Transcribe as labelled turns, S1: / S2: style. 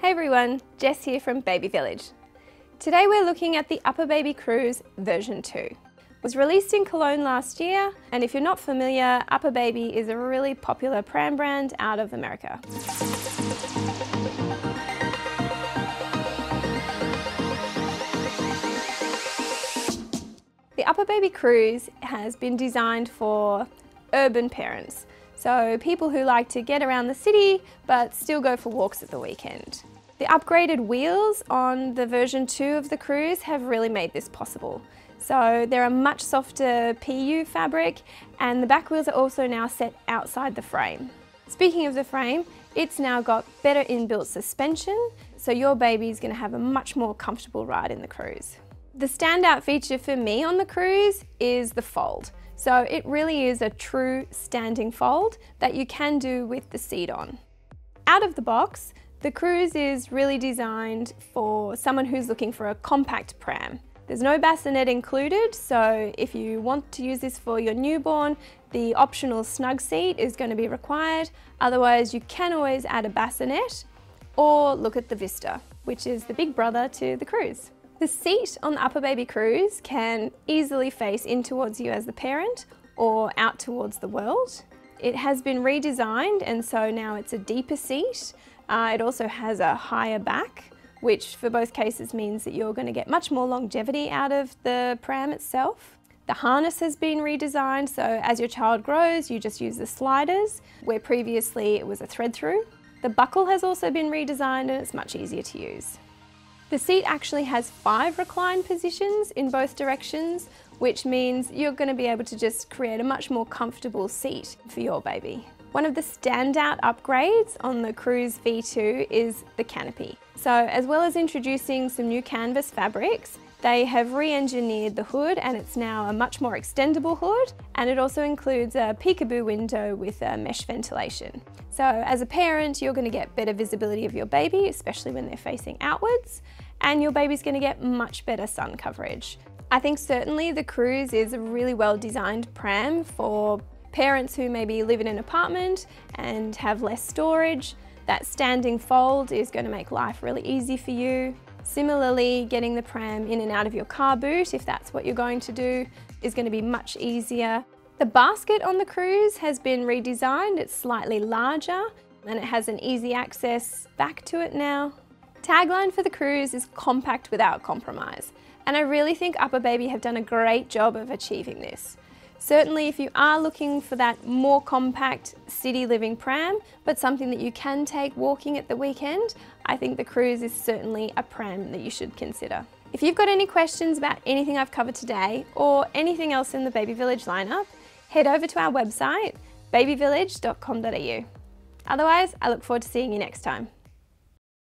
S1: Hey everyone, Jess here from Baby Village. Today we're looking at the Upper Baby Cruz version 2. It was released in Cologne last year, and if you're not familiar, UPPAbaby is a really popular pram brand out of America. The Upper Baby Cruz has been designed for urban parents, so people who like to get around the city but still go for walks at the weekend. The upgraded wheels on the version 2 of the Cruz have really made this possible. So they're a much softer PU fabric and the back wheels are also now set outside the frame. Speaking of the frame, it's now got better inbuilt suspension, so your baby is going to have a much more comfortable ride in the Cruz. The standout feature for me on the Cruz is the fold. So it really is a true standing fold that you can do with the seat on. Out of the box, the Cruz is really designed for someone who's looking for a compact pram. There's no bassinet included, so if you want to use this for your newborn, the optional snug seat is going to be required. Otherwise, you can always add a bassinet or look at the Vista, which is the big brother to the Cruz. The seat on the Upper Baby Cruz can easily face in towards you as the parent or out towards the world. It has been redesigned and so now it's a deeper seat. Uh, it also has a higher back, which for both cases means that you're going to get much more longevity out of the pram itself. The harness has been redesigned, so as your child grows, you just use the sliders, where previously it was a thread through. The buckle has also been redesigned and it's much easier to use. The seat actually has five recline positions in both directions, which means you're going to be able to just create a much more comfortable seat for your baby. One of the standout upgrades on the Cruz V2 is the canopy. So as well as introducing some new canvas fabrics, they have re-engineered the hood and it's now a much more extendable hood and it also includes a peekaboo window with mesh ventilation. So as a parent, you're gonna get better visibility of your baby, especially when they're facing outwards, and your baby's gonna get much better sun coverage. I think certainly the Cruz is a really well designed pram for parents who maybe live in an apartment and have less storage. That standing fold is going to make life really easy for you. Similarly, getting the pram in and out of your car boot, if that's what you're going to do, is going to be much easier. The basket on the Cruz has been redesigned. It's slightly larger and it has an easy access back to it now. Tagline for the Cruz is compact without compromise. And I really think UPPAbaby have done a great job of achieving this. Certainly if you are looking for that more compact city living pram, but something that you can take walking at the weekend, I think the Cruz is certainly a pram that you should consider. If you've got any questions about anything I've covered today or anything else in the Baby Village lineup, head over to our website, babyvillage.com.au. Otherwise, I look forward to seeing you next time.